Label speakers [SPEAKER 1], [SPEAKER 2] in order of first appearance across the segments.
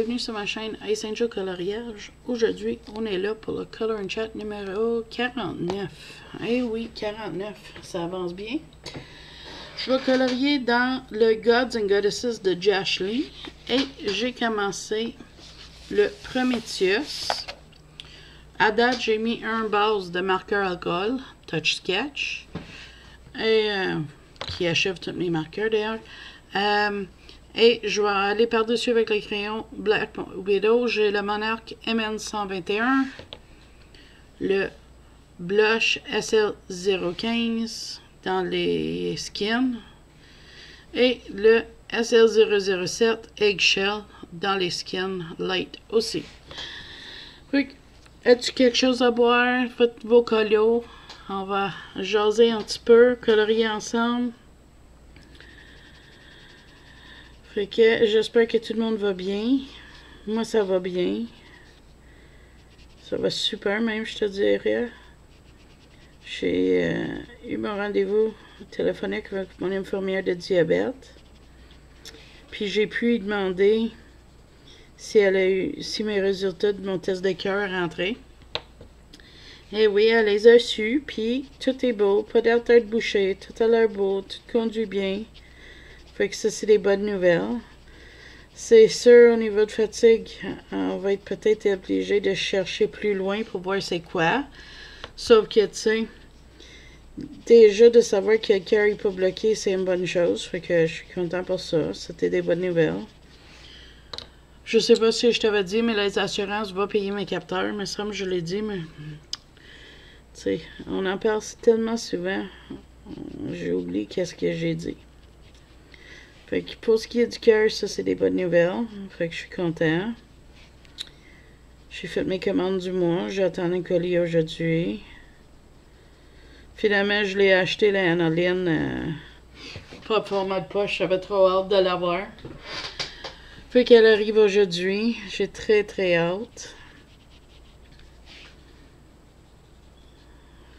[SPEAKER 1] Bienvenue sur ma chaîne Angel Coloriage. Aujourd'hui, on est là pour le Color and Chat numéro 49. Eh oui, 49, ça avance bien. Je vais colorier dans le Gods and Goddesses de Josh Lee et j'ai commencé le Prometheus. À date, j'ai mis un base de marqueur alcool, Touch Sketch, et euh, qui achève tous mes marqueurs d'ailleurs. Euh, et je vais aller par-dessus avec le crayon Black Widow. J'ai le Monarch MN121, le Blush SL015 dans les skins et le SL007 Eggshell dans les skins light aussi. As-tu quelque chose à boire? Faites vos colos. On va jaser un petit peu, colorier ensemble. Fait que j'espère que tout le monde va bien. Moi, ça va bien. Ça va super même, je te dirais. J'ai euh, eu mon rendez-vous téléphonique avec mon infirmière de diabète. Puis j'ai pu lui demander si elle a eu si mes résultats de mon test de cœur rentraient. Et oui, elle les a su, puis tout est beau, pas d'artère de boucher, tout a l'air beau, tout conduit bien. Fait que ça, c'est des bonnes nouvelles. C'est sûr, au niveau de fatigue, on va être peut-être obligé de chercher plus loin pour voir c'est quoi. Sauf que, tu sais, déjà de savoir que n'est pas bloqué, c'est une bonne chose. Fait que je suis content pour ça. C'était des bonnes nouvelles. Je sais pas si je t'avais dit, mais les assurances vont payer mes capteurs. Mais ça, je l'ai dit, mais... Tu sais, on en parle tellement souvent. J'ai oublié qu'est-ce que j'ai dit. Fait que pour ce qui est du cœur, ça c'est des bonnes nouvelles. Fait que je suis content. J'ai fait mes commandes du mois. J'attends un colis aujourd'hui. Finalement, je l'ai acheté la Anoline. Euh, pas format de poche. J'avais trop hâte de l'avoir. Fait qu'elle arrive aujourd'hui. J'ai très très hâte.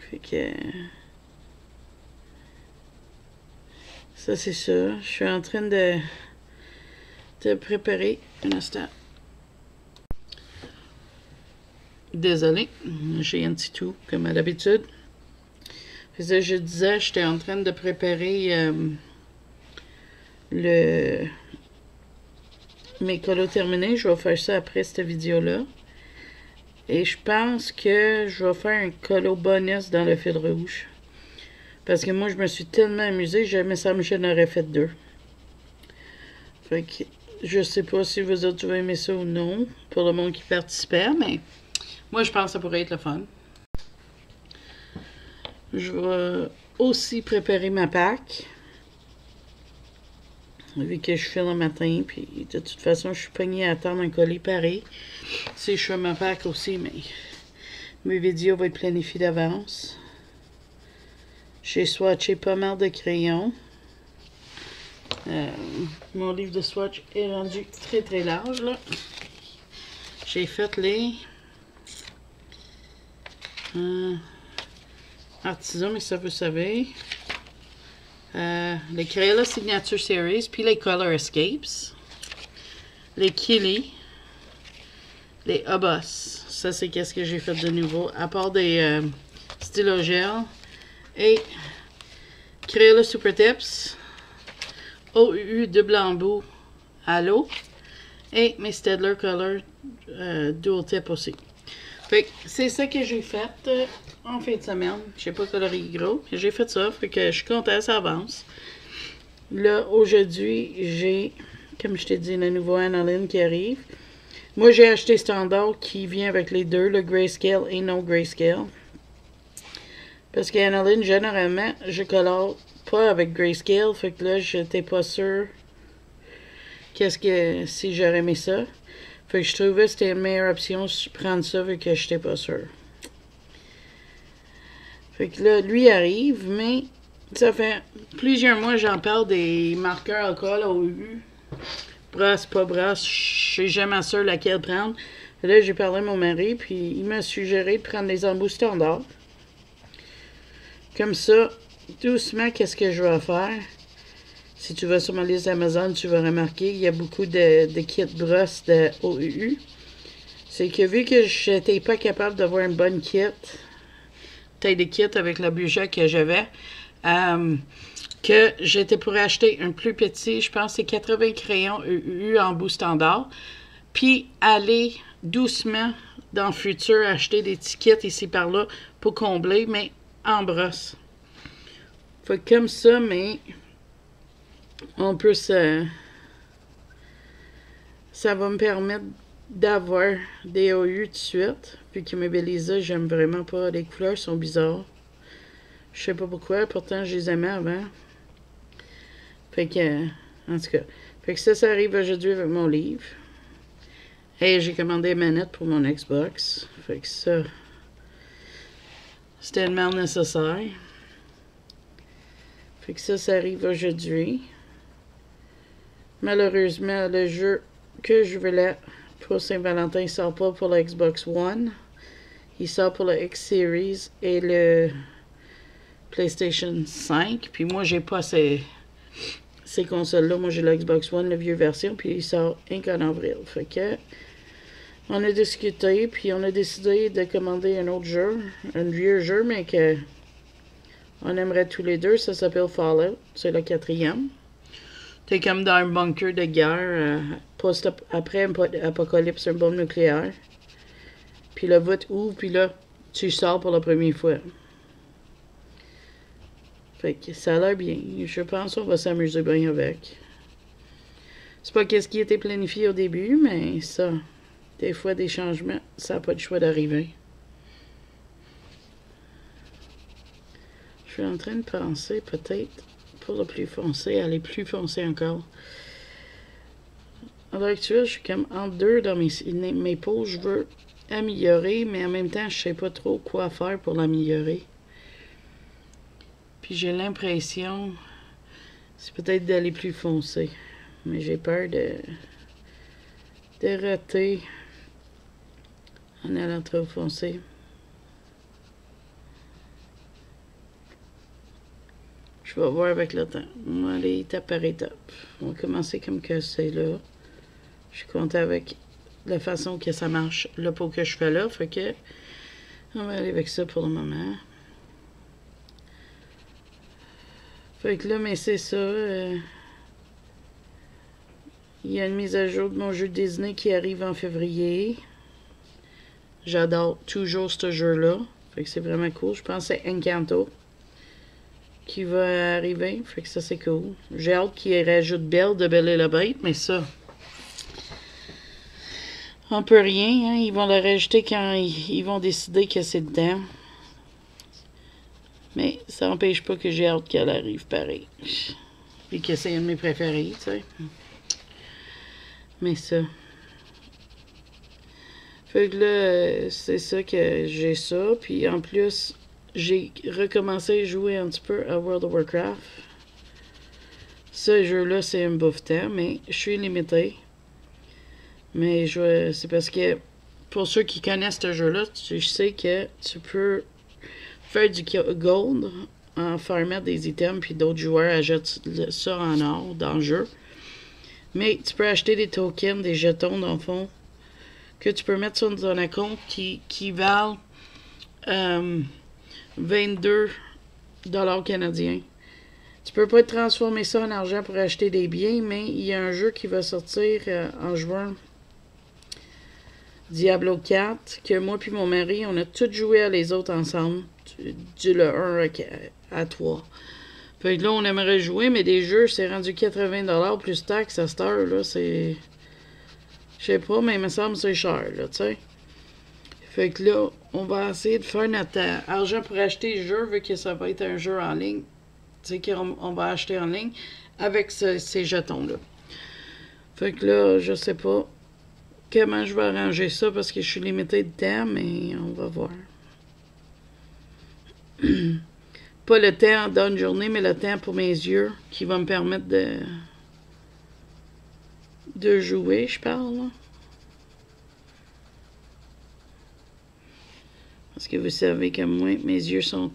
[SPEAKER 1] Fait que... Ça, c'est ça. Je suis en train de, de préparer un instant. Désolé, j'ai un petit tout, comme à l'habitude. Je disais, j'étais en train de préparer euh, le mes colos terminés. Je vais faire ça après cette vidéo-là. Et je pense que je vais faire un colo bonus dans le fil rouge. Parce que moi, je me suis tellement amusée, jamais ça me j'en aurais fait deux. Fait que je sais pas si vous autres avez aimé ça ou non, pour le monde qui participait, mais moi, je pense que ça pourrait être le fun. Je vais aussi préparer ma PAC. Vu que je fais le matin, puis de toute façon, je suis pognée à attendre un colis pareil. Si je fais ma PAC aussi, mais mes vidéos vont être planifiées d'avance. J'ai swatché pas mal de crayons. Euh, mon livre de swatch est rendu très très large. J'ai fait les euh, artisans, mais ça vous savez. Euh, les Crayola Signature Series, puis les Color Escapes. Les Kili. Les Obos. Ça, c'est qu'est-ce que j'ai fait de nouveau. À part des euh, stylo gel et Crayola Super Tips, OU de blanc à l'eau et mes Stedler Color euh, Dual Tip aussi. Fait c'est ça que j'ai fait euh, en fin de semaine. J'ai pas coloré gros, j'ai fait ça, fait que je suis contente, ça avance. Là, aujourd'hui, j'ai, comme je t'ai dit, le nouveau Analine qui arrive. Moi, j'ai acheté standard qui vient avec les deux, le Grayscale et no Grayscale. Parce qu'Analine, généralement, je colore pas avec Grayscale. Fait que là, j'étais pas sûr qu'est-ce que si j'aurais aimé ça. Fait que je trouvais que c'était une meilleure option de prendre ça vu que j'étais pas sûr. Fait que là, lui arrive, mais ça fait plusieurs mois j'en parle des marqueurs alcool au U. Brasse, pas brasse, je suis jamais sûr laquelle prendre. Là, j'ai parlé à mon mari, puis il m'a suggéré de prendre les embouts standards. Comme ça, doucement, qu'est-ce que je vais faire? Si tu vas sur ma liste Amazon, tu vas remarquer qu'il y a beaucoup de, kits brosses de OUU. C'est que vu que j'étais pas capable d'avoir une bonne kit, taille de kit avec le budget que j'avais, euh, que j'étais pour acheter un plus petit, je pense c'est 80 crayons UU en bout standard, puis aller doucement dans le futur acheter des tickets ici par là pour combler, mais en brosse. Fait comme ça, mais on peut se... Ça va me permettre d'avoir des OU de suite. Puis que mes j'aime vraiment pas. Les couleurs sont bizarres. Je sais pas pourquoi, pourtant je les aimais avant. Fait que, en tout cas. Fait que ça, ça arrive aujourd'hui avec mon livre. Et j'ai commandé une manette pour mon Xbox. Fait que ça, c'est tellement nécessaire. Fait que ça, ça arrive aujourd'hui. Malheureusement, le jeu que je voulais pour Saint-Valentin, il sort pas pour la Xbox One. Il sort pour la X-Series et le PlayStation 5. Puis moi, j'ai pas ces, ces consoles-là. Moi, j'ai la Xbox One, la vieille version, puis il sort en avril. Fait que on a discuté, puis on a décidé de commander un autre jeu, un vieux jeu, mais que on aimerait tous les deux. Ça s'appelle Fallout. C'est le quatrième. T'es comme dans un bunker de guerre, euh, post après un apocalypse, un bombe nucléaire. Puis le vote ouvre, puis là, tu sors pour la première fois. Fait que ça a l'air bien. Je pense qu'on va s'amuser bien avec. C'est pas qu'est-ce qui était planifié au début, mais ça, des fois, des changements, ça n'a pas de choix d'arriver. Je suis en train de penser peut-être pour le plus foncé, aller plus foncé encore. À l'heure actuelle, je suis comme en deux dans mes, mes peaux. Je veux améliorer, mais en même temps, je sais pas trop quoi faire pour l'améliorer. Puis j'ai l'impression, c'est peut-être d'aller plus foncé. Mais j'ai peur de, de rater en allant trop foncé. Je vais voir avec le temps. On va aller étape par étape. On va commencer comme que c'est là. Je suis avec la façon que ça marche, le pot que je fais là. Fait que on va aller avec ça pour le moment. Fait que là, mais c'est ça. Euh, il y a une mise à jour de mon jeu Disney qui arrive en février. J'adore toujours ce jeu-là. Fait que c'est vraiment cool. Je pense que c'est Encanto qui va arriver. Fait que ça, c'est cool. J'ai hâte qu'il rajoute Belle de Belle et la Bête, mais ça, on peut rien. Hein? Ils vont le rajouter quand ils, vont décider que c'est dedans. Mais ça n'empêche pas que j'ai hâte qu'elle arrive pareil. Et que c'est un de mes préférés, tu. Mais ça. Fait que là, c'est ça que j'ai ça. Puis en plus, j'ai recommencé à jouer un petit peu à World of Warcraft. Ce jeu-là, c'est un bouffe temps, mais je suis limité. Mais je, c'est parce que pour ceux qui connaissent ce jeu-là, tu sais que tu peux faire du gold en farmant des items, puis d'autres joueurs achètent ça en or dans le jeu. Mais tu peux acheter des tokens, des jetons dans le fond, que tu peux mettre sur ton compte qui, qui valent. Euh, 22 dollars canadiens. Tu peux pas transformer ça en argent pour acheter des biens, mais il y a un jeu qui va sortir euh, en juin. Diablo 4, que moi puis mon mari, on a tous joué à les autres ensemble, du, le 1 à, 3. Fait que là, on aimerait jouer, mais des jeux, c'est rendu 80$ plus taxes à cette heure, là, c'est... Je sais pas, mais il me semble que c'est cher, là, tu sais. Fait que là, on va essayer de faire notre euh, argent pour acheter le jeu, vu que ça va être un jeu en ligne. Tu sais qu'on on va acheter en ligne avec ces jetons-là. Fait que là, je sais pas comment je vais arranger ça parce que je suis limité de temps, mais on va voir. pas le temps dans une journée, mais le temps pour mes yeux qui va me permettre de de jouer, je parle. Parce que vous savez que moi, mes yeux sont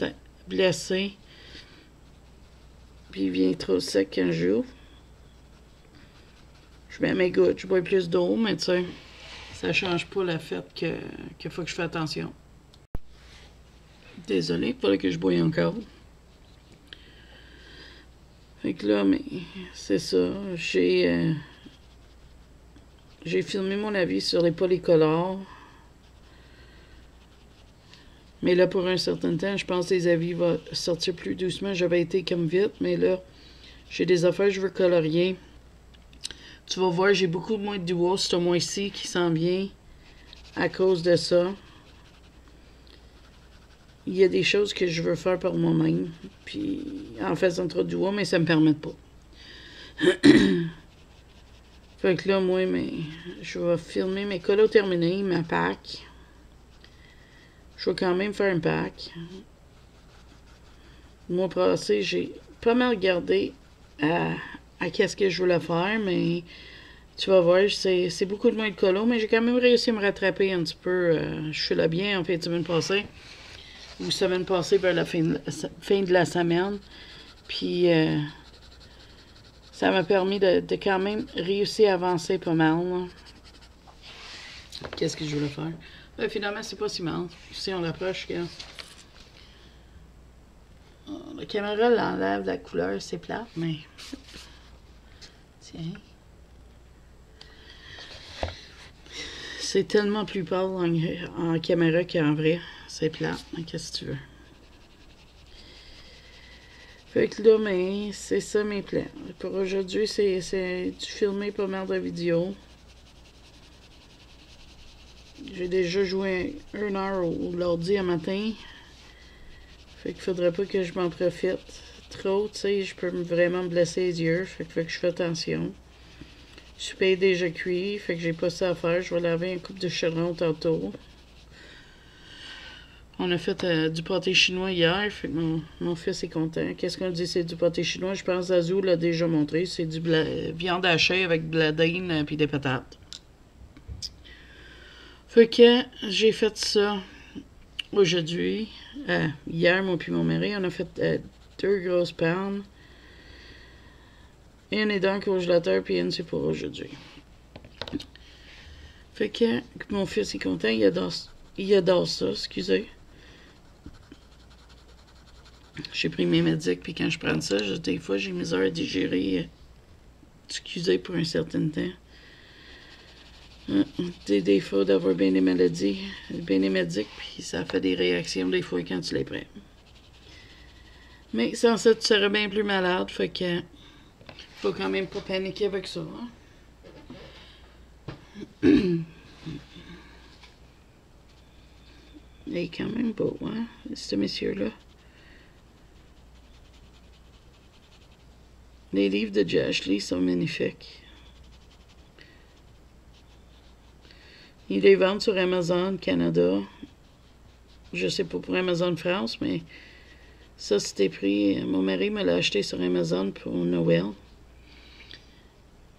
[SPEAKER 1] blessés. Puis il vient trop sec un jour. je mets mes gouttes, je bois plus d'eau, mais tu sais, ça change pas le fait qu'il faut que je fasse attention. Désolé, il fallait que je bois encore. Fait que là, mais c'est ça. J'ai euh, j'ai filmé mon avis sur les polycolores. Mais là, pour un certain temps, je pense que les avis vont sortir plus doucement. J'avais été comme vite, mais là, j'ai des affaires je veux colorier. Tu vas voir, j'ai beaucoup moins de duo ce mois-ci qui s'en vient à cause de ça. Il y a des choses que je veux faire par moi-même, puis en faisant trop de duo, mais ça me permet pas. fait que là, moi, mais, je vais filmer mes colos terminés, ma pack. Je vais quand même faire un pack. Le mois passé, j'ai pas mal regardé à à qu'est-ce que je voulais faire, mais tu vas voir, c'est beaucoup de moins de colo, mais j'ai quand même réussi à me rattraper un petit peu. Euh, je suis là bien en fin de semaine passée, ou semaine passée vers la fin de, fin de la semaine. Puis euh, ça m'a permis de, quand même réussir à avancer pas mal. Qu'est-ce que je voulais faire? Ben, finalement, c'est pas si mal. Si on approche, que... Oh, la caméra l'enlève la couleur, c'est plat, mais c'est tellement plus pâle en, caméra qu'en vrai. C'est plat. Qu'est-ce que tu veux? Fait que là, mais c'est ça mes plans. Pour aujourd'hui, c'est du filmer pas mal de vidéos. J'ai déjà joué une heure au, l'ordi un matin. Fait qu'il faudrait pas que je m'en profite trop, tu sais, je peux vraiment me blesser les yeux, fait que, je fais attention. Je suis déjà cuit, fait que j'ai pas ça à faire. Je vais laver un coupe de chaudron tantôt. On a fait euh, du pâté chinois hier, fait que mon, fils est content. Qu'est-ce qu'on dit, c'est du pâté chinois? Je pense Azou l'a déjà montré. C'est du viande hachée avec de la euh, des patates. Fait que j'ai fait ça aujourd'hui. Euh, hier, moi puis mon mari, on a fait deux grosses pannes. Une est dans le congélateur, puis une c'est pour aujourd'hui. Fait que mon fils est content, il adore, il adore ça, excusez. J'ai pris mes médics, puis quand je prends ça, des fois j'ai heures à digérer. Euh, excusez pour un certain temps. Euh, des défauts d'avoir bien des maladies, bien des médics, puis ça fait des réactions des fois quand tu les prends. Mais sans ça, tu serais bien plus malade. Fait que. Faut quand même pas paniquer avec ça. Hein? Il est quand même beau, hein, ce monsieur-là. Les livres de Josh Lee sont magnifiques. Il les vend sur Amazon Canada. Je sais pas pour Amazon France, mais ça, c'était pris. Mon mari me l'a acheté sur Amazon pour Noël.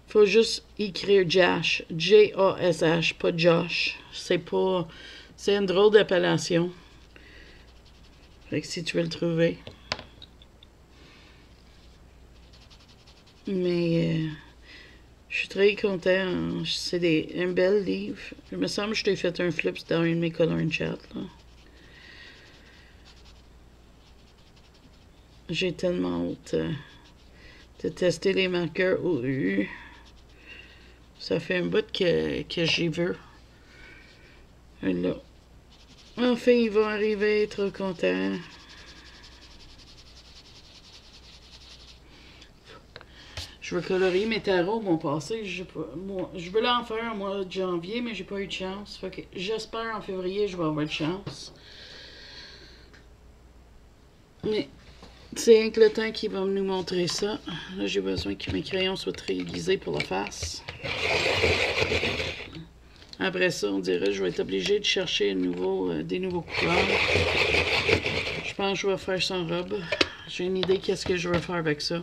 [SPEAKER 1] Faut juste écrire Josh. J-A-S-H, pas Josh. C'est pas. C'est une drôle d'appellation. Si tu veux le trouver. Mais. Euh, je suis très content. C'est un bel livre. Il me semble que je t'ai fait un flip dans une de mes color chat. J'ai tellement hâte euh, de tester les marqueurs OU. Ça fait un bout que, que j'y veux. Là. Enfin, ils vont arriver, trop content. Je veux colorier mes tarots mon passé. Je, moi, je voulais en faire au mois de janvier, mais j'ai pas eu de chance. J'espère en février, je vais avoir de chance. Mais c'est un que le temps qui va nous montrer ça. Là, j'ai besoin que mes crayons soient très aiguisés pour la face. Après ça, on dirait que je vais être obligée de chercher euh, des nouveaux couleurs. Je pense que je vais faire sans robe. J'ai une idée qu'est-ce que je vais faire avec ça.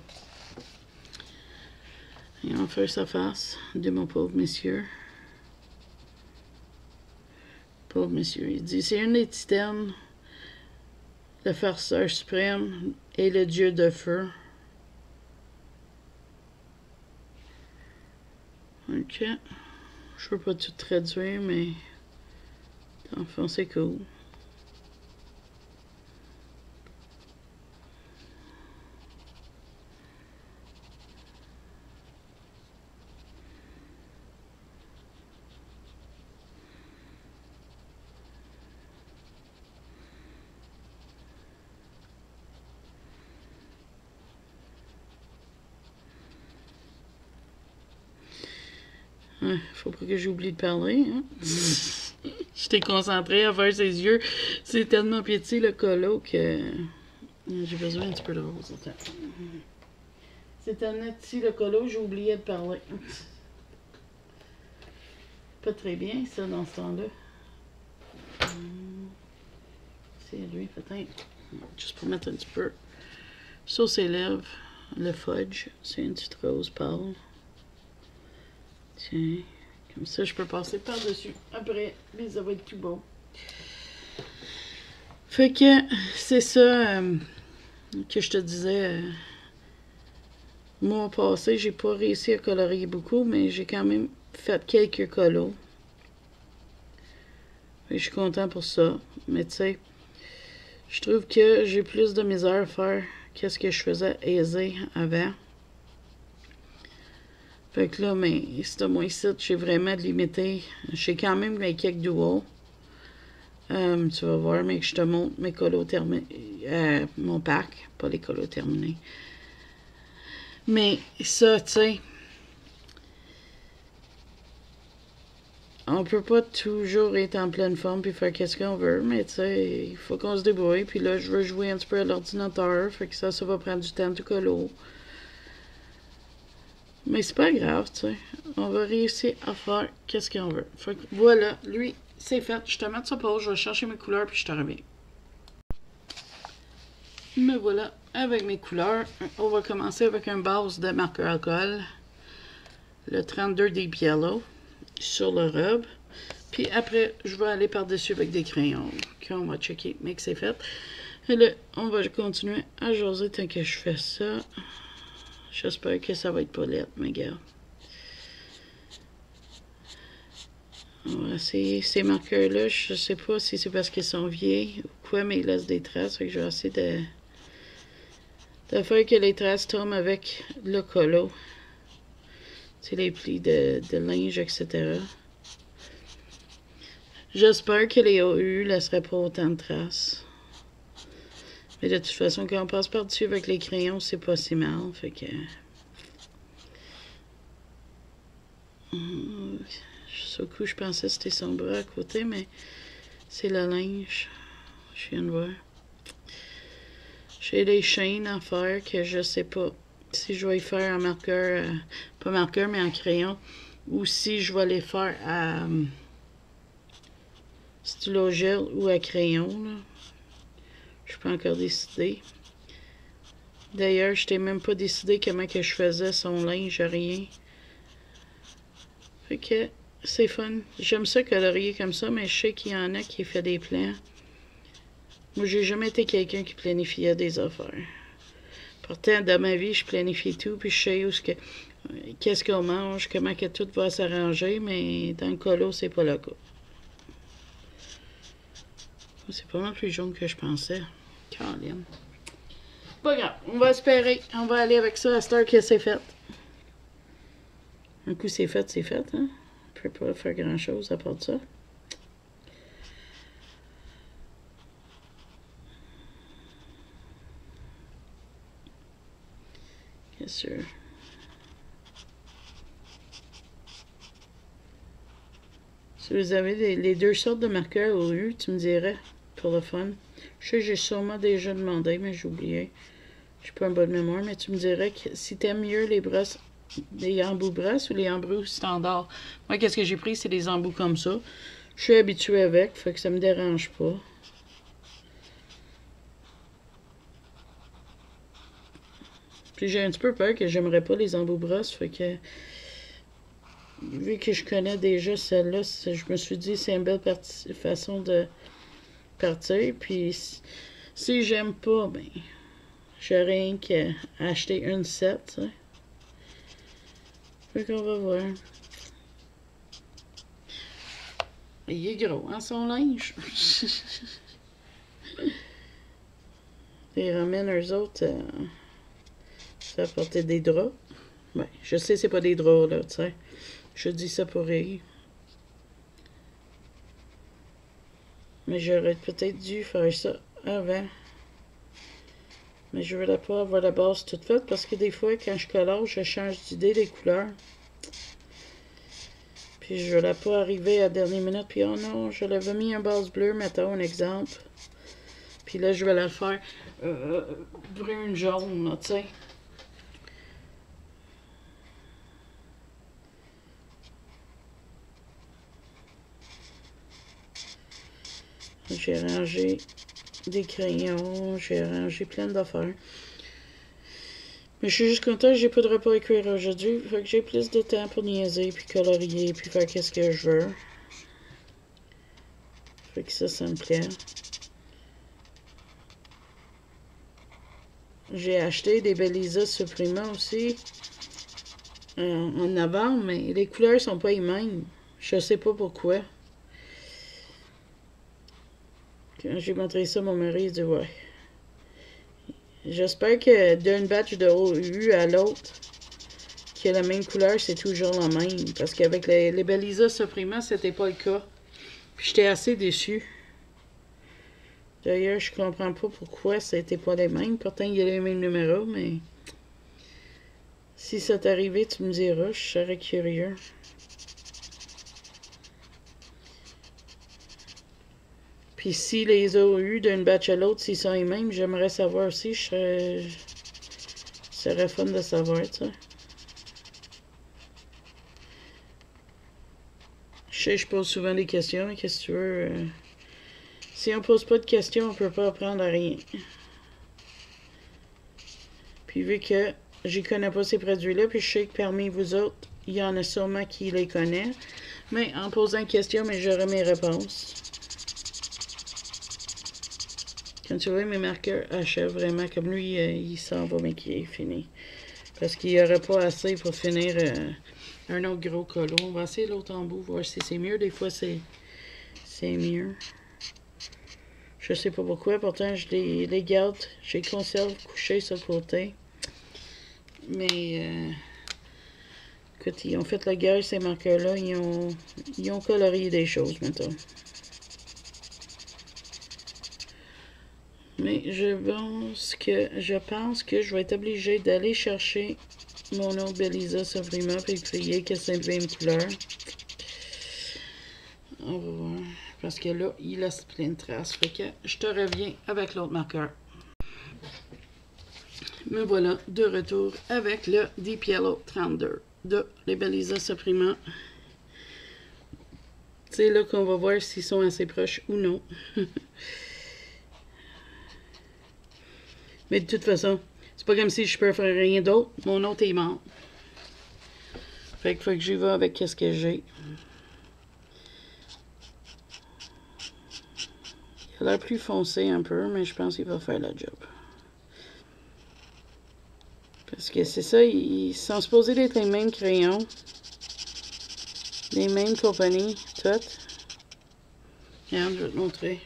[SPEAKER 1] Et on faire sa face de mon pauvre monsieur. Pauvre monsieur. Il dit, c'est une des titanes le farceur suprême et le dieu de feu. Ok. Je veux pas tout traduire, mais. Fond, c'est cool. Ouais, faut pas que j'oublie de parler. Hein? J'étais concentrée à faire ses yeux. C'est tellement petit le colo que j'ai besoin un petit peu de rose. C'est tellement petit le colo, j'ai oublié de parler. Pas très bien ça dans ce temps-là. C'est lui peut-être. Juste pour mettre un petit peu sur ses lèvres. Le fudge, c'est une petite rose pâle. Tiens, comme ça, je peux passer par-dessus. Après, mais ça va être tout beau. Fait que c'est ça euh, que je te disais. Euh, mois passé, j'ai pas réussi à colorier beaucoup, mais j'ai quand même fait quelques colos. Et je suis content pour ça. Mais tu sais, je trouve que j'ai plus de misère à faire qu'est-ce que je faisais aisé avant. Fait que là, mais c'est moi ici, j'ai vraiment limité. J'ai quand même mes quelques duos. Euh, tu vas voir, mais je te montre mes colos terminés. Euh, mon pack, pas les colos terminés. Mais ça, tu sais. On peut pas toujours être en pleine forme puis faire qu'est-ce qu'on veut, mais tu sais, il faut qu'on se débrouille. Puis là, je veux jouer un petit peu à l'ordinateur, fait que ça, ça va prendre du temps de colo. Mais c'est pas grave, tu sais. On va réussir à faire qu'est-ce qu'on veut. Fait que voilà, lui, c'est fait. Je te mets sur pause, je vais chercher mes couleurs puis je te reviens. Me voilà avec mes couleurs. On va commencer avec un base de marqueur alcool. Le 32 Deep Yellow sur le rub. Puis après, je vais aller par-dessus avec des crayons. On va checker, mais que c'est fait. Et là, on va continuer à jaser tant que je fais ça. J'espère que ça va être pas lettre, mes gars. Va essayer ces marqueurs-là. Je sais pas si c'est parce qu'ils sont vieilles ou quoi, mais ils laissent des traces. Fait je vais essayer de, de faire que les traces tombent avec le colo. C'est les plis de, de, linge, etc. J'espère que les OU ne laisseraient pas autant de traces. Mais de toute façon, quand on passe par-dessus avec les crayons, c'est pas si mal. Fait que. Sur coup, je pensais que c'était son bras à côté, mais c'est le linge. Je viens de voir. J'ai des chaînes à faire que je sais pas si je vais y faire en marqueur, euh, pas marqueur, mais en crayon, ou si je vais les faire à euh, stylo gel ou à crayon. Là. Je peux encore décider. D'ailleurs, je t'ai même pas décidé comment que je faisais son linge, rien. Fait que c'est fun. J'aime ça colorier comme ça, mais je sais qu'il y en a qui fait des plans. Moi, j'ai jamais été quelqu'un qui planifiait des affaires. Pourtant, dans ma vie, je planifie tout, puis je sais où ce que qu'est-ce qu'on mange, comment que tout va s'arranger, mais dans le colo, c'est pas le cas. C'est pas mal plus jaune que je pensais. Pas grave. On va espérer. On va aller avec ça à cette que c'est fait. Un coup c'est fait, c'est fait. Hein? On peut pas faire grand chose à part ça. Bien sûr. Si vous avez les, deux sortes de marqueurs au lieu, tu me dirais pour le fun. Je sais, j'ai sûrement déjà demandé, mais j'ai oublié. Je pas un bonne mémoire, mais tu me dirais que si t'aimes mieux les brosses, les embouts brosses ou les embouts standards? Moi, qu'est-ce que j'ai pris, c'est des embouts comme ça. Je suis habitué avec, fait que ça me dérange pas. Puis j'ai un petit peu peur que j'aimerais pas les embouts brosses, fait que vu que je connais déjà celle-là, je me suis dit c'est une belle façon de puis si j'aime pas, ben, j'ai rien qu'à acheter une 7, ça. Fait qu'on va voir. Il est gros, hein, son linge? Ils ramènent eux autres euh, à, des draps. Ben, je sais c'est pas des draps, là, tu sais. Je dis ça pour rire. Mais j'aurais peut-être dû faire ça avant. Mais je voulais pas avoir la base toute faite parce que des fois, quand je colore, je change d'idée des couleurs. Puis je voulais pas arriver à la dernière minute, puis oh non, je l'avais mis un base bleu, mettons un exemple. Puis là, je vais la faire euh, brune jaune, tu sais. J'ai rangé des crayons, j'ai rangé plein d'affaires. Mais je suis juste content que j'ai pas de repas à écrire aujourd'hui. Fait que j'ai plus de temps pour niaiser, puis colorier, puis faire qu'est-ce que je veux. Fait que ça, ça me plaît. J'ai acheté des Belisa Suprema aussi euh, en novembre, mais les couleurs sont pas les mêmes. Je sais pas pourquoi. Quand j'ai montré ça, mon mari il dit ouais. J'espère que d'une batch de OU à l'autre, qui a la même couleur, c'est toujours la même. Parce qu'avec les, les Belisa Suprema, c'était pas le cas. Puis j'étais assez déçu. D'ailleurs, je comprends pas pourquoi c'était pas les mêmes. Pourtant, il y a les mêmes numéros, mais... Si ça t'arrivait, tu me diras, je serais curieux. Puis si les OU d'une batch à l'autre, s'ils sont les mêmes, j'aimerais savoir aussi. Ce serait fun de savoir, sais. Je sais, je pose souvent des questions, qu'est-ce que tu veux... euh, Si on pose pas de questions, on peut pas apprendre à rien. Puis vu que j'y connais pas ces produits-là, puis je sais que parmi vous autres, il y en a sûrement qui les connaissent. Mais en posant une question, mais j'aurai mes réponses. Quand tu vois mes marqueurs achèvent vraiment, comme lui, euh, il s'en va, mais qui est fini. Parce qu'il n'y aurait pas assez pour finir euh, un autre gros colo. On va essayer l'autre en bout, voir si c'est mieux. Des fois, c'est mieux. Je sais pas pourquoi, pourtant je les, les garde. Je les conserve couchés sur le côté. Mais euh, écoute, ils ont fait la guerre, ces marqueurs-là. Ils ont, ils ont colorié des choses maintenant. Mais je pense que je pense que je vais être obligée d'aller chercher mon autre Belisa Suprema puis essayer que c'est la même couleur. On va voir. Parce que là, il laisse plein de traces. Fait que je te reviens avec l'autre marqueur. Me voilà de retour avec le Deep Yellow 32 de les Belisa Suprema. C'est là qu'on va voir s'ils sont assez proches ou non. Mais de toute façon, c'est pas comme si je peux faire rien d'autre. Mon autre est mort. Fait que faut que j'y vais avec qu'est-ce que j'ai. Il a l'air plus foncé un peu, mais je pense qu'il va faire la job. Parce que c'est ça, ils sont supposés d'être les mêmes crayons. Les mêmes compagnies, toutes. Regarde, je vais te montrer.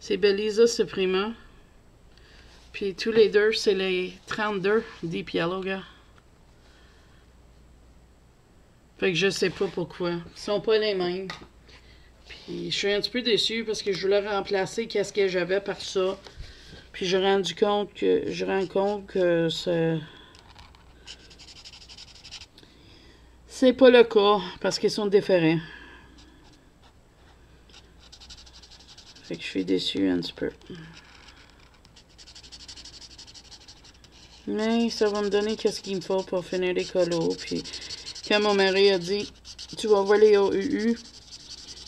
[SPEAKER 1] C'est Belisa Suprema. Puis tous les deux, c'est les 32 Deep Yellow, gars. Fait que je sais pas pourquoi. Ils sont pas les mêmes. Puis je suis un petit peu déçue parce que je voulais remplacer qu'est-ce que j'avais par ça. Puis j'ai rendu compte que je rends compte que c'est c'est pas le cas parce qu'ils sont différents. Fait que je suis déçue un petit peu. Mais ça va me donner qu'est-ce qu'il me faut pour finir les colos. Puis quand mon mari a dit, tu vas voir les OUU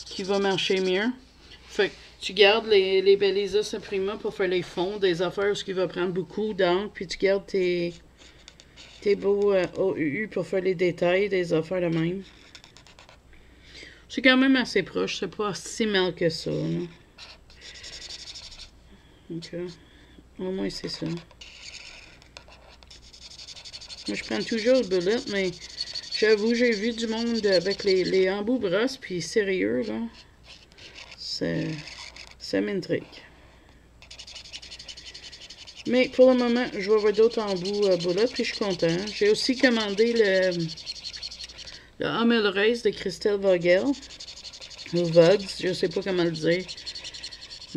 [SPEAKER 1] qui va marcher mieux. Fait que tu gardes les, les Belisa Suprema pour faire les fonds des affaires ce qui va prendre beaucoup d'encre. Puis tu gardes tes, tes beaux euh, OUU pour faire les détails des affaires de même. C'est quand même assez proche. C'est pas si mal que ça. là. Ok. Au moins, c'est ça. Moi, je prends toujours le bullet, mais J'avoue, j'ai vu du monde avec les, embouts brosses, puis sérieux, là. Ça, ça m'intrigue. Mais pour le moment, je vais avoir d'autres embouts à bullet, puis je suis content. J'ai aussi commandé le, le Hummel Race de Christelle Vogel. Ou Vogs, je sais pas comment le dire.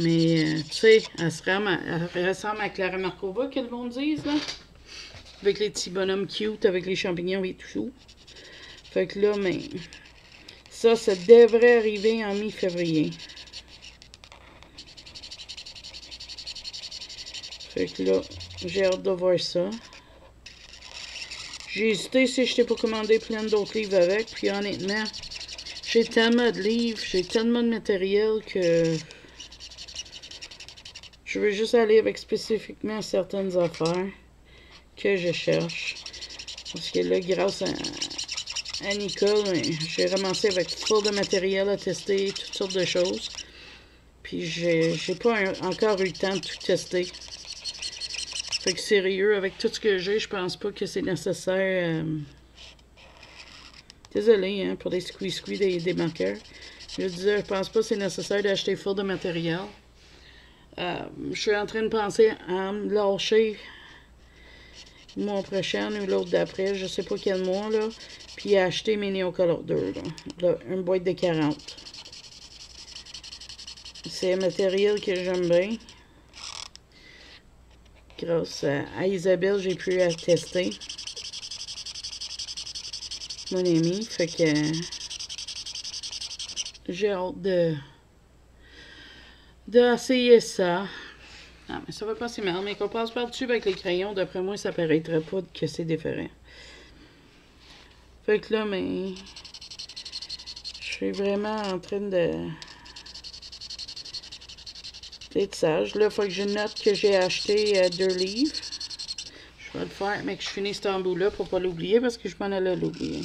[SPEAKER 1] Mais, euh, tu sais, elle, elle ressemble à Clara Markova, que le monde dise, là. Avec les petits bonhommes cute, avec les champignons et tout. Fait que là, mais... Ça, ça devrait arriver en mi-février. Fait que là, j'ai hâte de voir ça. J'ai hésité si je t'ai pas commandé plein d'autres livres avec, puis honnêtement, j'ai tellement de livres, j'ai tellement de matériel que je veux juste aller avec spécifiquement certaines affaires que je cherche. Parce que là, grâce à, Nicole, ben, j'ai ramassé avec full de matériel à tester, toutes sortes de choses. Puis j'ai pas encore eu le temps de tout tester. Fait que sérieux, avec tout ce que j'ai, je pense pas que c'est nécessaire. euh, Désolé hein, pour les squeeze-squeeze des, des marqueurs. Je disais, je pense pas que c'est nécessaire d'acheter full de matériel. Euh, je suis en train de penser à me lâcher le mois prochain ou l'autre d'après, je sais pas quel mois, là. Puis acheter mes Neocolor 2, là. Une boîte de 40. C'est un matériel que j'aime bien. Grâce à, Isabelle, j'ai pu la tester. Mon ami, fait que j'ai hâte de d'essayer ça. Ah, mais ça va pas si mal, mais qu'on passe par-dessus avec les crayons, d'après moi, ça paraîtrait pas que c'est différent. Fait que là, mais je suis vraiment en train de d'être sage. Là, faut que je note que j'ai acheté euh, deux livres. Je vais le faire, mais que je finisse cet embout-là pour pas l'oublier parce que je m'en allais l'oublier.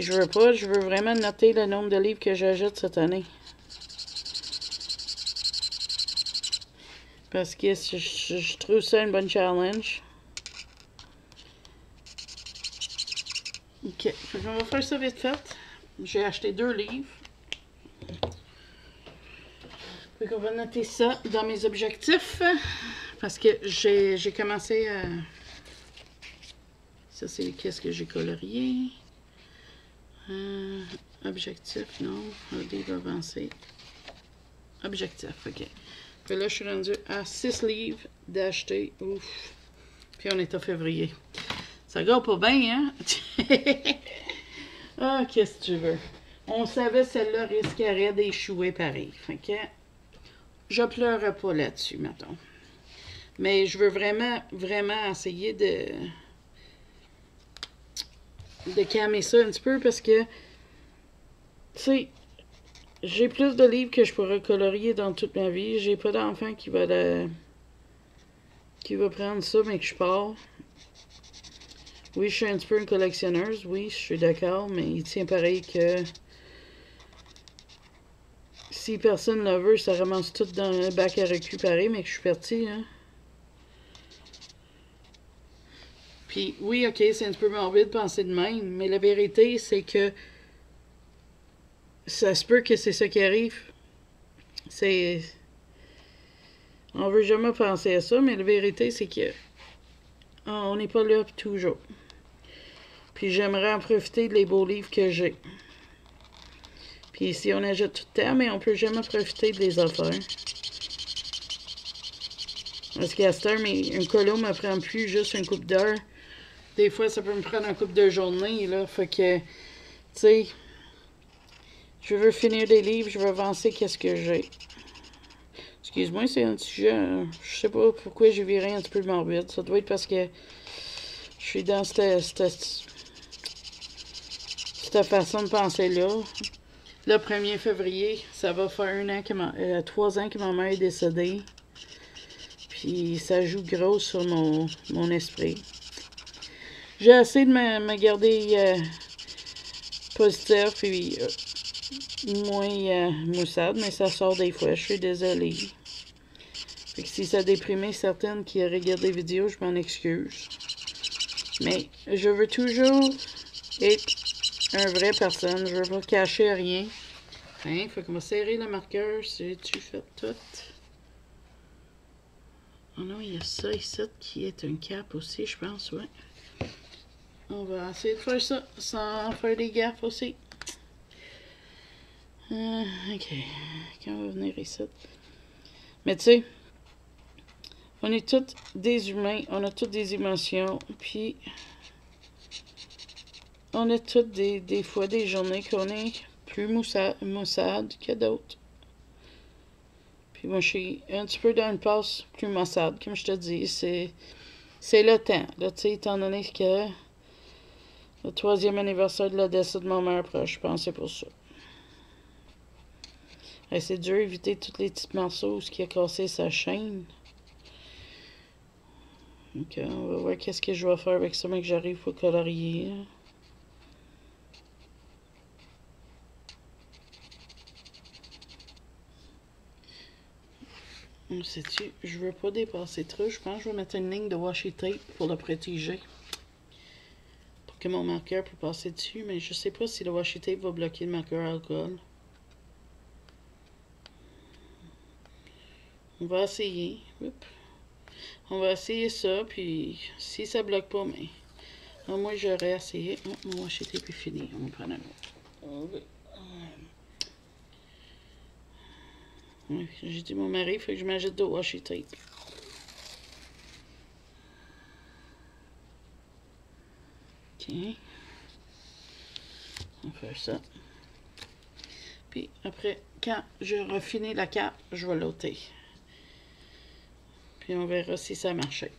[SPEAKER 1] Je veux pas, je veux vraiment noter le nombre de livres que j'ajoute cette année. Parce que je, trouve ça une bonne challenge. Ok, qu'on va faire ça vite fait. J'ai acheté deux livres. Qu'on va noter ça dans mes objectifs. Parce que j'ai commencé à... Ça, c'est qu'est-ce que j'ai colorié. Euh, objectif, non. Livre avancé. Objectif, ok. Puis là, je suis rendue à 6 livres d'acheter. Ouf. Puis on est en février. Ça garde pas bien, hein? ah, qu'est-ce que tu veux? On savait celle-là risquerait d'échouer pareil. Fait je pleurerai pas là-dessus, mettons. Mais je veux vraiment, vraiment essayer de de calmer ça un petit peu parce que, tu sais, j'ai plus de livres que je pourrais colorier dans toute ma vie. J'ai pas d'enfant qui va le- qui va prendre ça, mais que je pars. Oui, je suis un petit peu une collectionneuse, oui, je suis d'accord, mais il tient pareil que si personne ne veut, ça ramasse tout dans le bac à récupérer, mais que je suis partie, hein. Oui, ok, c'est un peu morbide de penser de même, mais la vérité, c'est que ça se peut que c'est ça qui arrive. C'est. On veut jamais penser à ça, mais la vérité, c'est que on n'est pas là toujours. Puis j'aimerais en profiter des beaux livres que j'ai. Puis si on ajoute tout le temps, mais on peut jamais profiter des affaires. Parce qu'à cette heure, mais un colo me prend plus juste une coupe d'heure. Des fois, ça peut me prendre un couple de journées, là. Fait que, tu sais, je veux finir des livres, je veux avancer qu'est-ce que j'ai? Excuse-moi, c'est un sujet, euh, je sais pas pourquoi j'ai viré un petit peu morbide. Ça doit être parce que je suis dans cette, cette, cette façon de penser-là. Le 1er février, ça va faire un an que ma, euh, trois ans que ma mère est décédée. Puis ça joue gros sur mon, mon esprit. J'ai essayé de me, garder euh, positif puis euh, moins euh, moussade, mais ça sort des fois. Je suis désolée. Fait que si ça a déprimé certaines qui auraient regardé la vidéo, je m'en excuse. Mais je veux toujours être un vrai personne. Je veux pas cacher rien. Hein, fait qu'on serrer le marqueur. Si tu fais tout? Oh non, il y a ça ici qui est un cap aussi, je pense, ouais. On va essayer de faire ça sans faire des gaffes aussi. Euh, ok. Quand on va venir ici. Mais tu sais, on est tous des humains, on a toutes des émotions, puis on a toutes des, des fois des journées qu'on est plus moussade, moussade que d'autres. Puis moi, je suis un petit peu dans une passe plus maussade, comme je te dis. C'est le temps, là, tu sais, étant donné que le troisième anniversaire de la décès de mon mère proche, je pense c'est pour ça. C'est dur d'éviter tous les petits morceaux qui a cassé sa chaîne. Donc, on va voir qu'est-ce que je vais faire avec ça, mais que j'arrive au colorier. Sais-tu, je veux pas dépasser trop. Je pense que je vais mettre une ligne de washi tape pour le protéger. Que mon marqueur puisse passer dessus. Mais je sais pas si le washi tape va bloquer le marqueur alcool. On va essayer. On va essayer ça. Puis si ça bloque pas, mais moi j'aurais essayé. Oh, mon washi tape est fini. On va prendre un autre. Oui, j'ai dit mon mari, il faut que je m'ajoute de washi tape. On va faire ça. Puis après, quand je refini la carte, je vais l'ôter. Puis on verra si ça marchait.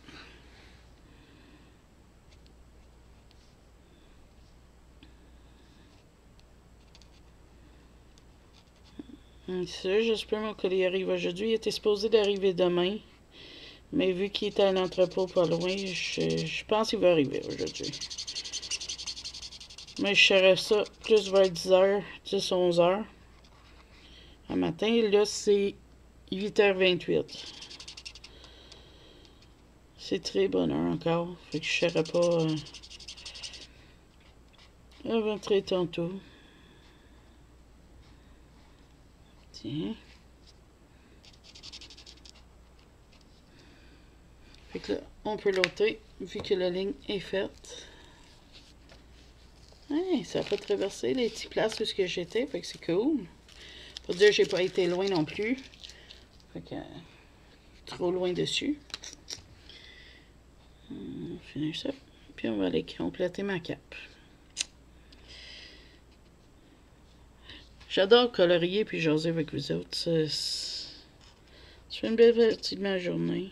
[SPEAKER 1] Ça, j'espère mon colis arrive aujourd'hui. Il était supposé d'arriver demain. Mais vu qu'il était à l'entrepôt pas loin, je, pense qu'il va arriver aujourd'hui. Mais je serai ça plus vers 10h, 10, 11h. Un matin, là, c'est 8h28. C'est très bonne heure encore. Fait que je serai pas euh, avant très tantôt. Là, on peut l'ôter vu que la ligne est faite. Ça n'a pas traversé les petites places où j'étais, fait que c'est cool. Faut dire que j'ai pas été loin non plus. Fait que trop loin dessus. On va finir ça. Puis on va aller compléter ma cape. J'adore colorier puis jaser avec vous autres. C'est une belle partie de ma journée.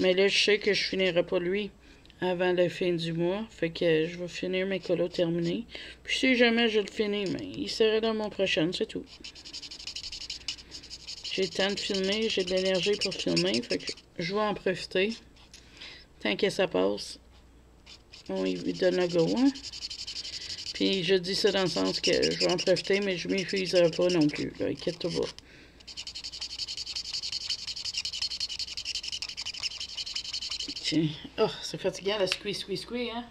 [SPEAKER 1] Mais là, je sais que je finirai pas lui avant la fin du mois. Fait que je vais finir mes colos terminés. Puis si jamais je le finis, mais il serait dans mon prochain, c'est tout. J'ai le temps de filmer, j'ai de l'énergie pour filmer. Fait que je vais en profiter. Tant que ça passe, on lui donne le go, hein? Puis je dis ça dans le sens que je vais en profiter, mais je m'épuiserai pas non plus. Inquiète-toi pas. Oh, c'est fatigant la squeeze, squeeze, squeeze, hein?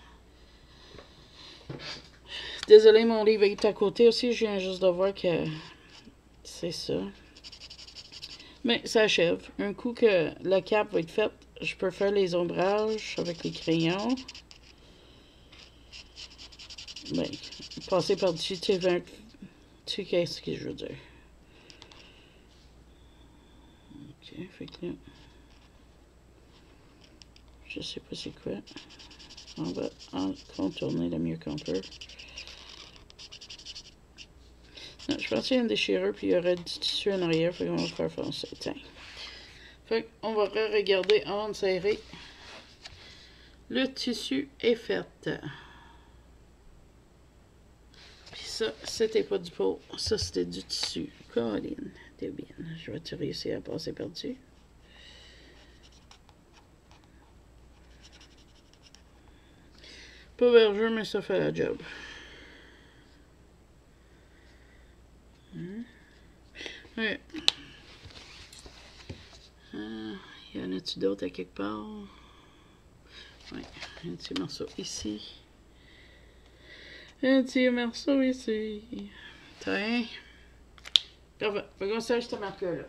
[SPEAKER 1] Désolé, mon livre est à côté aussi. Je viens juste de voir que c'est ça. Mais ça achève. Un coup que la cape va être faite, je peux faire les ombrages avec les crayons. Ben, passer par-dessus, tu sais, tu qu'est-ce que je veux dire. Ok, fait que là, je sais pas c'est quoi. On va en contourner le mieux qu'on peut. Non, je a un déchireur, puis il y aurait du tissu en arrière, fait qu'on va faire foncer. Tiens. Fait qu'on va re-regarder avant de serrer. Le tissu est fait. ça, c'était pas du pot. Ça, c'était du tissu. Colline, t'es bien. Je vais te réussir à passer par-dessus. Pas vergeux, mais ça fait la job. Hmm. Euh, y en a-tu d'autres à quelque part? Oui, un petit morceau ici? Un petit morceau ici? Tiens. Parfait. Fait qu'on sèche cette marque-là.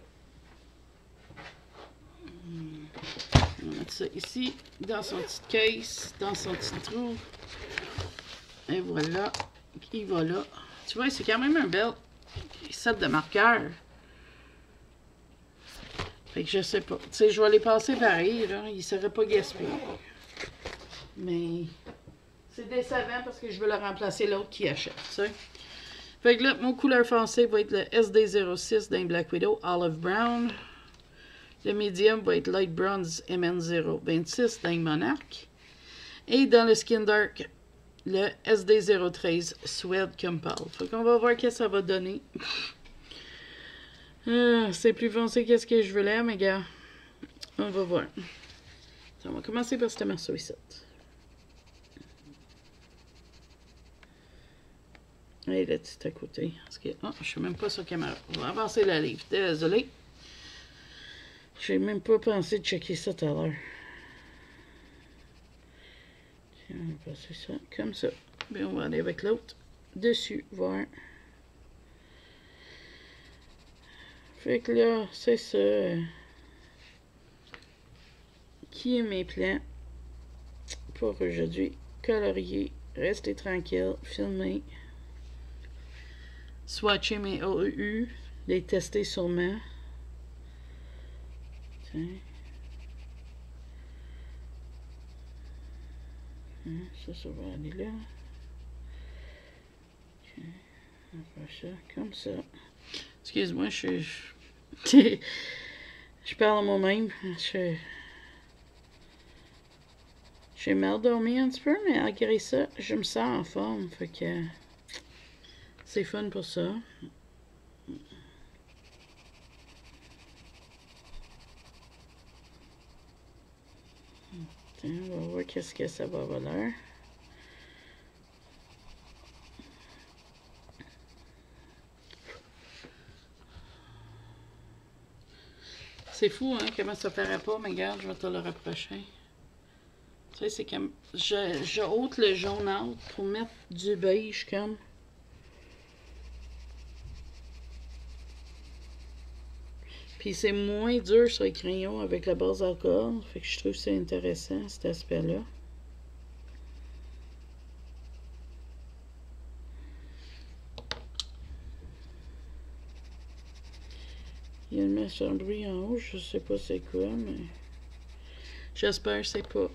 [SPEAKER 1] On va mettre ça ici, dans son petit case, dans son petit trou. Et voilà. Il va là. Tu vois, c'est quand même un bel set de marqueurs. Fait que je sais pas. Tu sais, je vais les passer pareil, là. Ils seraient pas gaspillés. Mais c'est décevant parce que je veux le remplacer l'autre qui achète. Fait que là, mon couleur foncée va être le SD06 d'un Black Widow, Olive Brown. Le medium va être Light Bronze MN026 d'un Monarch. Et dans le Skin Dark, le SD013 Suede Compal. Fait qu'on va voir ce que ça va donner. Ah, c'est plus foncé qu'est-ce que je voulais, mais gars, on va voir. On va commencer par ce morceau ici. Et là, petit à côté. Parce que, oh, je suis même pas sur caméra. On va avancer la livre. Désolé. J'ai même pas pensé de checker ça tout à l'heure. Tiens, on va passer ça comme ça. Bien, on va aller avec l'autre. Dessus, voir. Fait que là, c'est ça. Qui est mes plans pour aujourd'hui? Colorier, rester tranquille, filmer, swatcher mes OEU, les tester sûrement. Hein, ça, ça va aller là. Ça comme ça. Excuse-moi, je, je, je parle à moi-même. Je, j'ai mal dormi un petit peu, mais malgré ça, je me sens en forme. Fait que c'est fun pour ça. On va voir qu'est-ce que ça va valoir. C'est fou, hein, comment ça paraît pas, mais regarde, je vais te le rapprocher. Tu sais, c'est comme... Je, je le jaunâtre pour mettre du beige, comme... Puis c'est moins dur sur les crayons avec la base d'alcool. Fait que je trouve ça intéressant, cet aspect-là. Il y a une bruit en haut, je sais pas c'est quoi, mais j'espère que c'est pas.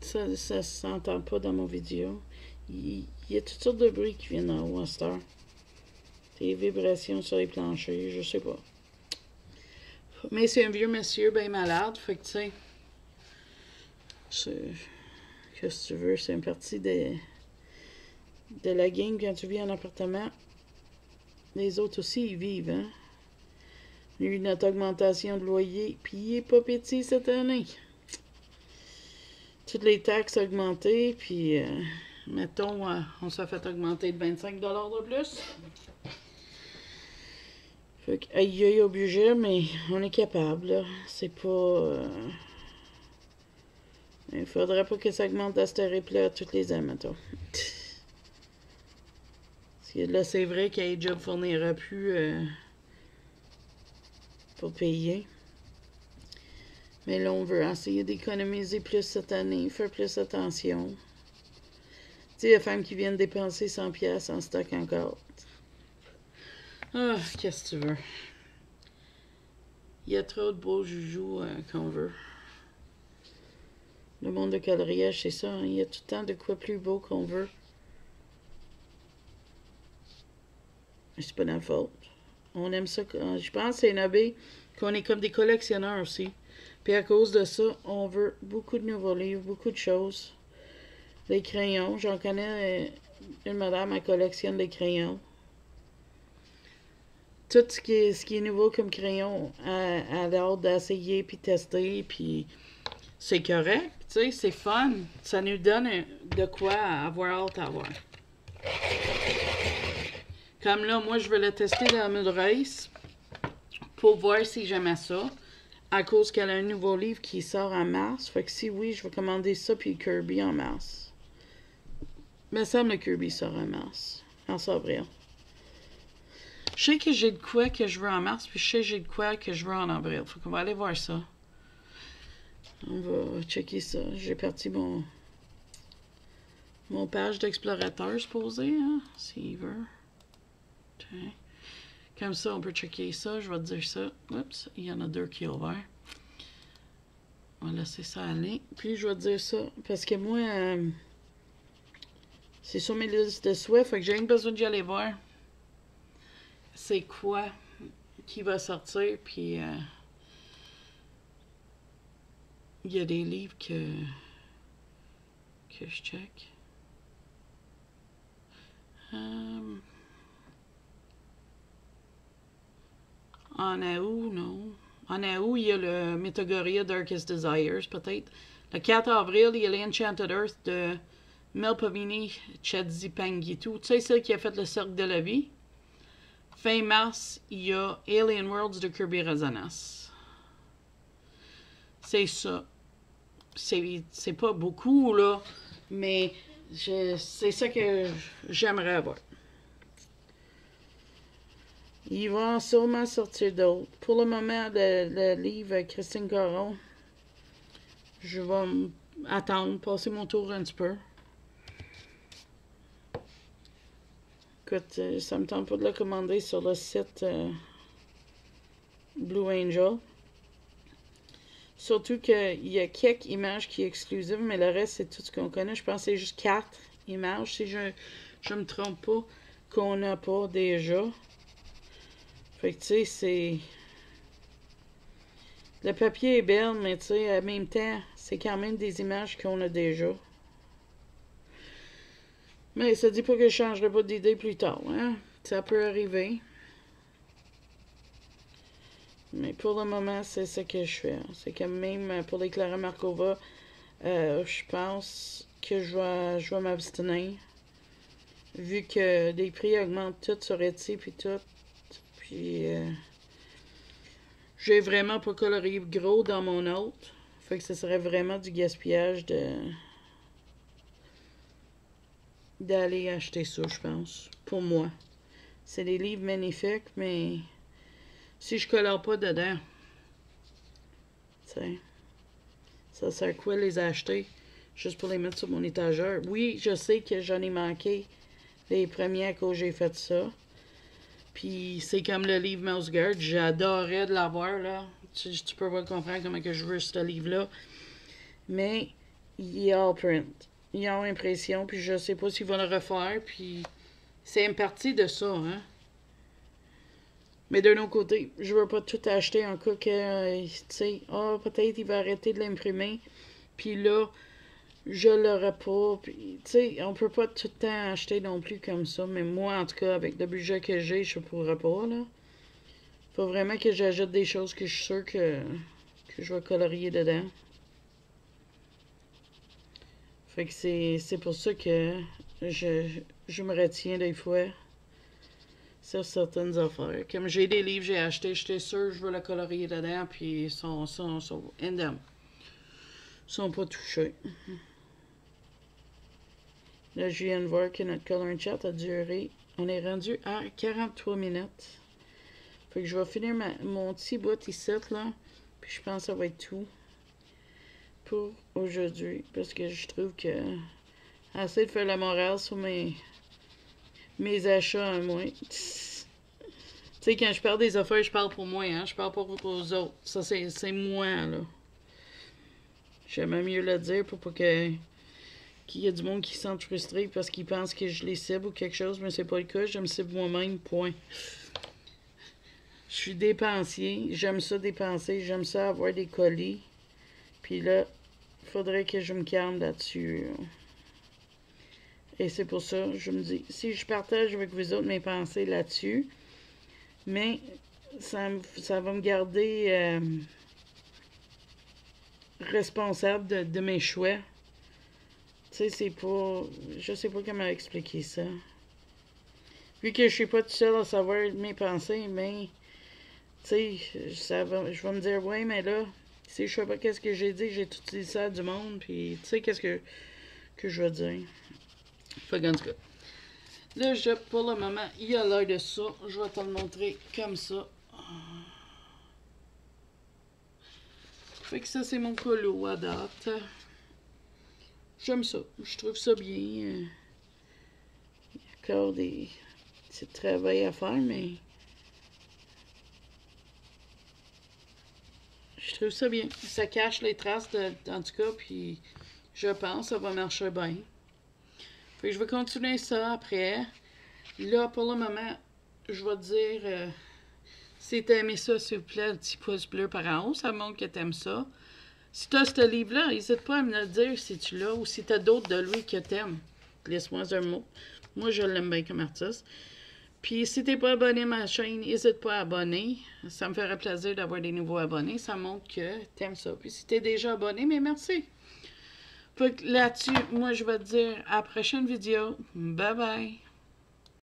[SPEAKER 1] Ça, ça s'entend pas dans mon vidéo. Il, y a toutes sortes de bruits qui viennent en haut à cette heure. Des vibrations sur les planchers, je sais pas. Mais c'est un vieux monsieur bien malade, fait que tu sais. Qu'est-ce que tu veux? C'est une partie de, de la game quand tu vis en appartement. Les autres aussi, ils vivent, hein? Il y a eu notre augmentation de loyer, puis il n'est pas petit cette année. Toutes les taxes augmentées, puis euh, mettons, euh, on s'est fait augmenter de 25 de plus. Fait que, aïe, aïe, budget, mais on est capable. C'est pas... Euh, il faudrait pas que ça augmente à cette là toutes les mettons. Parce que là, c'est vrai qu'Ajob fournira plus... Euh, pour payer. Mais là, on veut essayer d'économiser plus cette année, faire plus attention. Tu sais, les femmes qui viennent dépenser 100 pièces en stock encore. Ah, qu'est-ce que tu veux? Il y a trop de beaux joujoux euh, qu'on veut. Le monde de coloriage, c'est ça. Hein. Il y a tout le temps de quoi plus beau qu'on veut. C'est pas la faute. On aime ça. Je pense c'est une qu'on est comme des collectionneurs aussi. Puis à cause de ça, on veut beaucoup de nouveaux livres, beaucoup de choses. Les crayons. J'en connais euh, une madame, elle collectionne des crayons. Tout ce qui est, ce nouveau comme crayon, elle a hâte d'essayer puis tester. Puis c'est correct, tu sais, c'est fun. Ça nous donne de quoi avoir hâte à avoir. Comme là, moi, je vais le tester dans le race pour voir si j'aime ça. à cause qu'elle a un nouveau livre qui sort en mars. Fait que si oui, je vais commander ça puis Kirby en mars. Mais ça me semble Kirby sort en mars. En avril. Je sais que j'ai de quoi que je veux en mars, puis je sais que j'ai de quoi que je veux en avril. Faut qu'on va aller voir ça. On va checker ça. J'ai parti mon mon page d'explorateur supposé, hein, veut. Comme ça, on peut checker ça. Je vais te dire ça. Oups, il y en a deux qui ont ouvert. On va laisser ça aller. Puis, je vais te dire ça. Parce que moi, euh, c'est sur mes listes de souhaits. Fait que j'ai rien besoin d'y aller voir. C'est quoi qui va sortir. Puis, euh, il y a des livres que, que je check. Euh, En août, non. En août, il y a le Mythogoria Darkest Desires, peut-être. Le 4 avril, il y a l'Enchanted Earth de Melpomene Chadzipangitu. Tu sais, celle qui a fait le Cercle de la Vie? Fin mars, il y a Alien Worlds de Kirby Razanas. C'est ça. C'est pas beaucoup, là, mais c'est ça que j'aimerais avoir. Il va sûrement sortir d'autres. Pour le moment, le, livre Christine Caron, je vais attendre, passer mon tour un petit peu. Écoute, euh, ça me tente pas de le commander sur le site euh, Blue Angel. Surtout qu'il y a quelques images qui sont exclusives, mais le reste, c'est tout ce qu'on connaît. Je pense que c'est juste quatre images, si je ne me trompe pas, qu'on n'a pas déjà. Fait que, tu sais, c'est... Le papier est belle, mais tu sais, en même temps, c'est quand même des images qu'on a déjà. Mais ça dit pas que je changerai pas d'idée plus tard, hein? Ça peut arriver. Mais pour le moment, c'est ce que je fais. C'est que même pour les Clara Markova, euh, je pense que je vais, je vais m'abstenir. Vu que les prix augmentent tout sur Etsy puis tout. Puis, euh, j'ai vraiment pas colorié gros dans mon autre. Fait que ce serait vraiment du gaspillage de d'aller acheter ça, je pense. Pour moi. C'est des livres magnifiques, mais si je colore pas dedans, sais, ça sert à quoi les acheter? Juste pour les mettre sur mon étagère? Oui, je sais que j'en ai manqué les premiers que j'ai fait ça. Puis c'est comme le livre Mouse Guard. J'adorais de l'avoir, là. Tu, peux pas comprendre comment je veux ce livre-là. Mais il est all print. Il est en impression, puis je sais pas s'ils vont le refaire, puis c'est une partie de ça, hein. Mais d'un autre côté, je veux pas tout acheter en cas que, euh, tu sais, ah, peut-être il va arrêter de l'imprimer. Puis là, je l'aurais pas. Puis, tu sais, on peut pas tout le temps acheter non plus comme ça. Mais moi, en tout cas, avec le budget que j'ai, je pourrais pas, là. Faut vraiment que j'ajoute des choses que je suis sûr que, que je vais colorier dedans. Fait que c'est pour ça que je, je me retiens des fois sur certaines affaires. Comme j'ai des livres j'ai acheté, j'étais sûr que je veux le colorier dedans, puis ils sont, sont, sont. Ils sont pas touchés. Là, je viens de voir que notre coloring chat a duré. On est rendu à 43 minutes. Fait que je vais finir mon petit bout ici, là. Puis je pense que ça va être tout pour aujourd'hui. Parce que je trouve que assez de faire la morale sur mes, mes achats à moi. Tu sais, quand je parle des affaires, je parle pour moi, hein. Je parle pas pour les autres. Ça, c'est moi, là. J'aime mieux le dire pour pas que qu'il y a du monde qui se sent frustré parce qu'ils pensent que je les cible ou quelque chose, mais c'est pas le cas. Je me cible moi-même, point. Je suis dépensier. J'aime ça dépenser. J'aime ça avoir des colis. Puis là, faudrait que je me calme là-dessus. Et c'est pour ça, je me dis, si je partage avec vous autres mes pensées là-dessus, mais ça, ça va me garder euh, responsable de, de mes choix sais, c'est pas. Je sais pas comment expliquer ça. Vu que je suis pas tout seul à savoir mes pensées, mais. Tu tu sais, ça va, je vais me dire, ouais, mais là, si je sais pas qu'est-ce que j'ai dit, j'ai tout dit ça à du monde, puis tu sais, qu'est-ce que, que je veux dire. Fait qu'en tout cas, là, je, pour le moment, il a l'air de ça. Je vais te le montrer comme ça. Fait que ça, c'est mon colo à date. J'aime ça. Je trouve ça bien. Il y a encore des petits travail à faire, mais je trouve ça bien. Ça cache les traces, de, en tout cas, puis je pense que ça va marcher bien. Fait que je vais continuer ça après. Là, pour le moment, je vais te dire... Euh, si t'as aimé ça, s'il vous plaît, un petit pouce bleu par en haut, ça montre que t'aimes ça. Si t'as ce livre-là, n'hésite pas à me le dire si tu l'as ou si t'as d'autres de lui que t'aimes. Laisse-moi un mot. Moi, je l'aime bien comme artiste. Puis, si t'es pas abonné à ma chaîne, n'hésite pas à abonner. Ça me ferait plaisir d'avoir des nouveaux abonnés. Ça montre que t'aimes ça. Puis, si t'es déjà abonné, mais merci. Là-dessus, moi, je vais te dire à la prochaine vidéo. Bye bye.